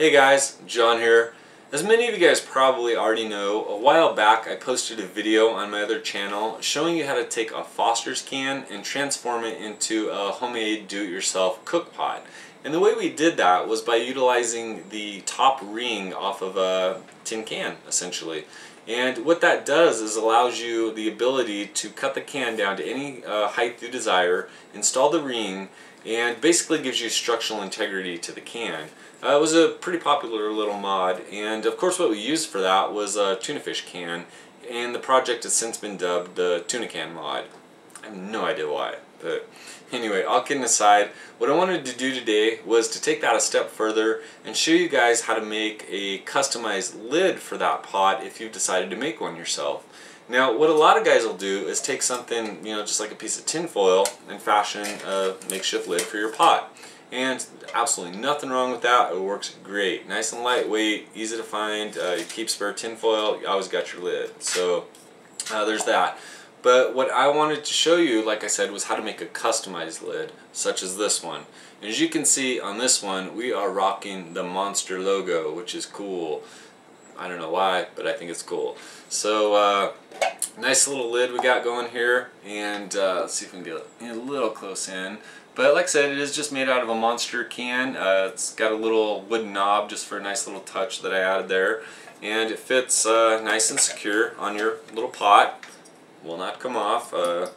Hey guys, John here. As many of you guys probably already know, a while back I posted a video on my other channel showing you how to take a Foster's can and transform it into a homemade do-it-yourself cook pot. And the way we did that was by utilizing the top ring off of a tin can, essentially. And what that does is allows you the ability to cut the can down to any uh, height you desire, install the ring, and basically gives you structural integrity to the can. Uh, it was a pretty popular little mod, and of course what we used for that was a tuna fish can, and the project has since been dubbed the Tuna Can mod. I have no idea why, but anyway, all kidding aside, what I wanted to do today was to take that a step further and show you guys how to make a customized lid for that pot if you've decided to make one yourself. Now, what a lot of guys will do is take something, you know, just like a piece of tin foil and fashion a makeshift lid for your pot. And absolutely nothing wrong with that. It works great. Nice and lightweight, easy to find. Uh, you keep spare tin foil, you always got your lid. So uh, there's that. But what I wanted to show you, like I said, was how to make a customized lid, such as this one. As you can see on this one, we are rocking the Monster logo, which is cool. I don't know why, but I think it's cool. So, uh, nice little lid we got going here. And uh, let's see if we can get a little close in. But like I said, it is just made out of a monster can. Uh, it's got a little wooden knob just for a nice little touch that I added there. And it fits uh, nice and secure on your little pot. Will not come off. Uh,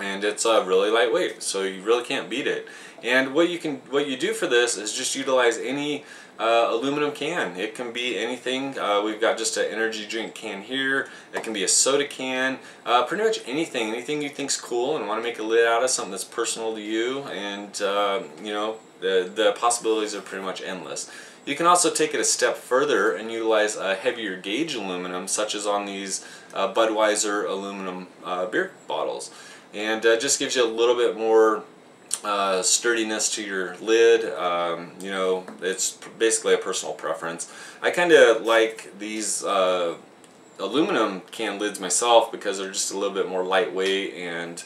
and it's uh, really lightweight, so you really can't beat it. And what you can, what you do for this is just utilize any uh, aluminum can. It can be anything. Uh, we've got just an energy drink can here. It can be a soda can. Uh, pretty much anything. Anything you think's cool and want to make a lid out of, something that's personal to you. And, uh, you know, the, the possibilities are pretty much endless. You can also take it a step further and utilize a heavier gauge aluminum, such as on these uh, Budweiser aluminum uh, beer bottles. And just gives you a little bit more uh, sturdiness to your lid. Um, you know, it's basically a personal preference. I kind of like these uh, aluminum can lids myself because they're just a little bit more lightweight and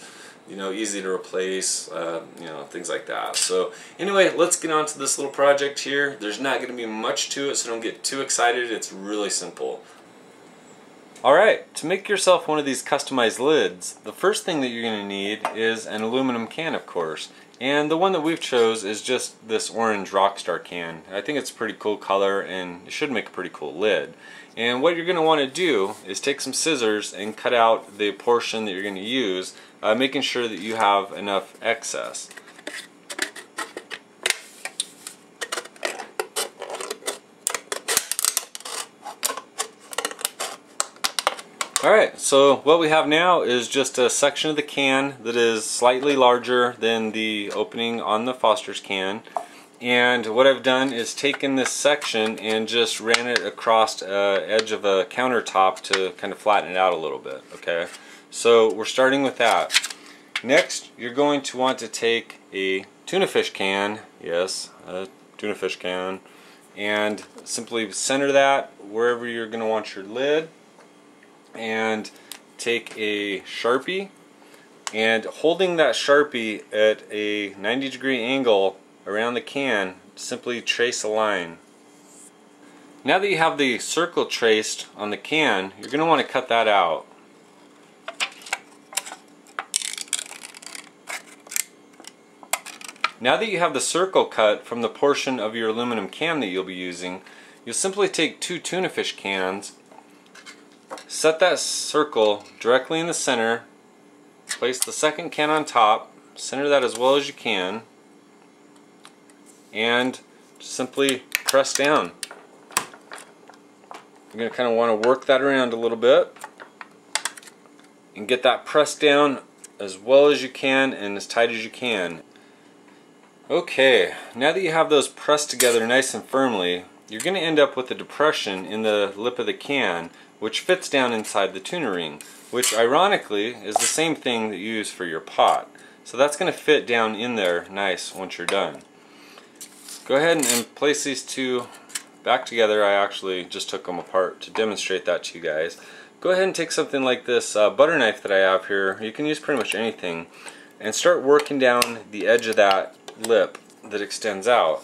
you know easy to replace uh, you know things like that so anyway let's get on to this little project here there's not going to be much to it so don't get too excited it's really simple Alright, to make yourself one of these customized lids, the first thing that you're going to need is an aluminum can of course. And the one that we've chose is just this orange Rockstar can. I think it's a pretty cool color and it should make a pretty cool lid. And what you're going to want to do is take some scissors and cut out the portion that you're going to use, uh, making sure that you have enough excess. Alright, so what we have now is just a section of the can that is slightly larger than the opening on the Foster's can. And what I've done is taken this section and just ran it across the uh, edge of a countertop to kind of flatten it out a little bit, okay? So we're starting with that. Next, you're going to want to take a tuna fish can, yes, a tuna fish can, and simply center that wherever you're going to want your lid and take a Sharpie and holding that Sharpie at a 90 degree angle around the can simply trace a line. Now that you have the circle traced on the can you're going to want to cut that out. Now that you have the circle cut from the portion of your aluminum can that you'll be using, you'll simply take two tuna fish cans Set that circle directly in the center. Place the second can on top. Center that as well as you can. And simply press down. You're going to kind of want to work that around a little bit. And get that pressed down as well as you can and as tight as you can. Okay, now that you have those pressed together nice and firmly, you're going to end up with a depression in the lip of the can which fits down inside the tuner ring, which ironically is the same thing that you use for your pot. So that's going to fit down in there nice once you're done. Go ahead and place these two back together. I actually just took them apart to demonstrate that to you guys. Go ahead and take something like this uh, butter knife that I have here. You can use pretty much anything. And start working down the edge of that lip that extends out.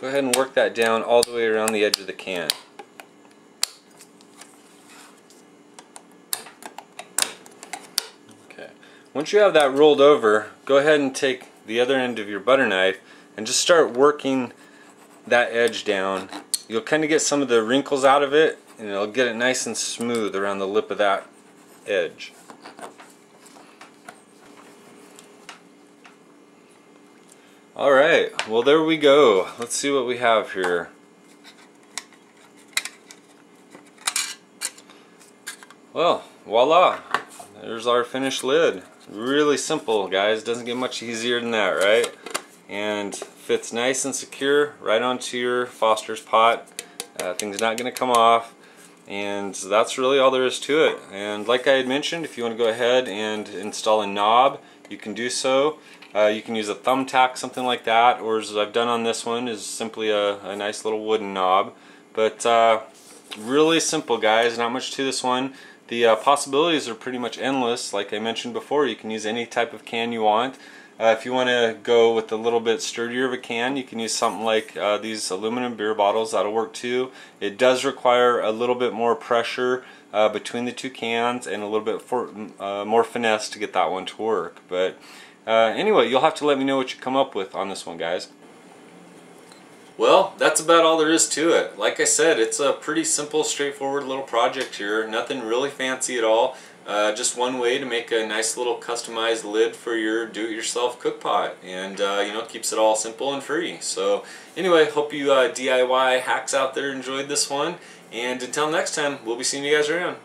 go ahead and work that down all the way around the edge of the can. Okay. Once you have that rolled over, go ahead and take the other end of your butter knife and just start working that edge down. You'll kind of get some of the wrinkles out of it and it'll get it nice and smooth around the lip of that edge. Alright, well there we go. Let's see what we have here. Well, voila. There's our finished lid. Really simple, guys. Doesn't get much easier than that, right? And fits nice and secure right onto your Foster's pot. Uh, thing's not going to come off and that's really all there is to it and like I had mentioned if you want to go ahead and install a knob you can do so uh, you can use a thumbtack something like that or as I've done on this one is simply a, a nice little wooden knob but uh, really simple guys not much to this one the uh, possibilities are pretty much endless like I mentioned before you can use any type of can you want uh, if you want to go with a little bit sturdier of a can, you can use something like uh, these aluminum beer bottles. That'll work too. It does require a little bit more pressure uh, between the two cans and a little bit for, more finesse to get that one to work. But uh, anyway, you'll have to let me know what you come up with on this one, guys. Well, that's about all there is to it. Like I said, it's a pretty simple, straightforward little project here. Nothing really fancy at all. Uh, just one way to make a nice little customized lid for your do-it-yourself cook pot and uh, you know keeps it all simple and free so anyway hope you uh, DIY hacks out there enjoyed this one and until next time we'll be seeing you guys around